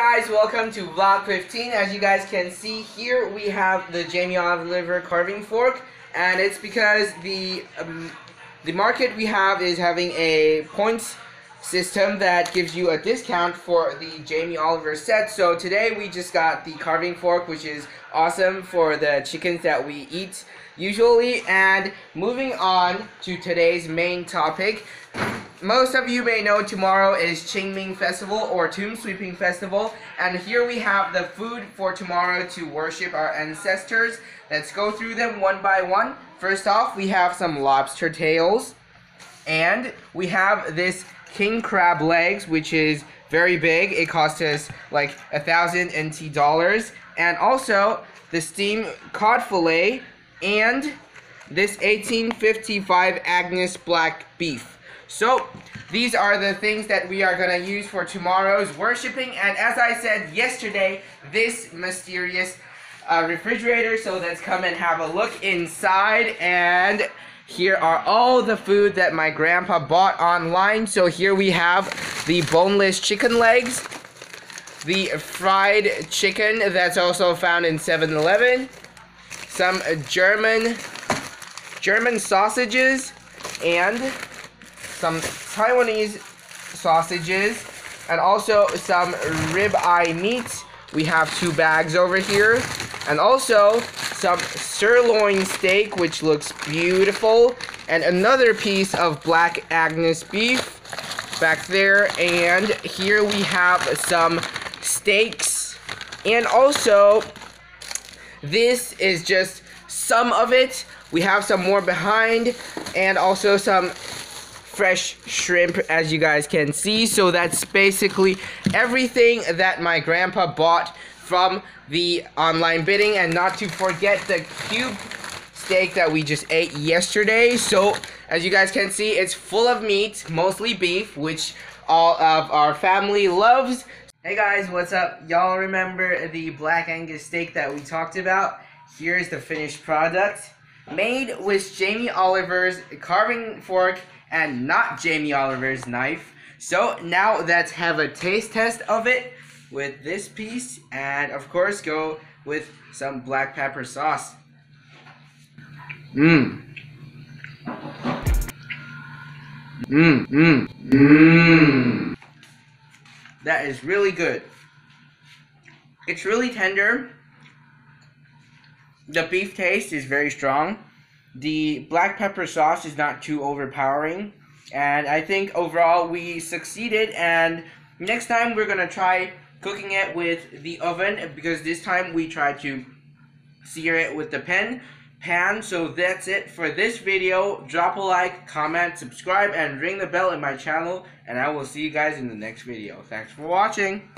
guys, welcome to vlog 15. As you guys can see here, we have the Jamie Oliver carving fork, and it's because the um, the market we have is having a points system that gives you a discount for the Jamie Oliver set. So today we just got the carving fork, which is awesome for the chickens that we eat usually. And moving on to today's main topic, most of you may know tomorrow is Qingming Festival or Tomb Sweeping Festival. And here we have the food for tomorrow to worship our ancestors. Let's go through them one by one. First off, we have some lobster tails. And we have this king crab legs, which is very big. It cost us like a thousand NT dollars. And also the steamed cod fillet and this 1855 Angus black beef. So, these are the things that we are going to use for tomorrow's worshiping. And as I said yesterday, this mysterious uh, refrigerator. So let's come and have a look inside. And here are all the food that my grandpa bought online. So here we have the boneless chicken legs, the fried chicken that's also found in 7-Eleven, some German German sausages, and some Taiwanese sausages, and also some ribeye meat. We have two bags over here, and also some sirloin steak, which looks beautiful, and another piece of black Angus beef back there, and here we have some steaks, and also this is just some of it. We have some more behind, and also some fresh shrimp as you guys can see. So that's basically everything that my grandpa bought from the online bidding. And not to forget the cube steak that we just ate yesterday. So as you guys can see it's full of meat mostly beef which all of our family loves. Hey guys what's up? Y'all remember the black angus steak that we talked about? Here's the finished product made with jamie oliver's carving fork and not Jamie Oliver's knife. So now let's have a taste test of it with this piece and of course go with some black pepper sauce. Mmm. Mmm, mmm, mmm. That is really good. It's really tender. The beef taste is very strong. The black pepper sauce is not too overpowering. And I think overall we succeeded. And next time we're going to try cooking it with the oven because this time we tried to sear it with the pen pan. So that's it for this video. Drop a like, comment, subscribe, and ring the bell in my channel. And I will see you guys in the next video. Thanks for watching.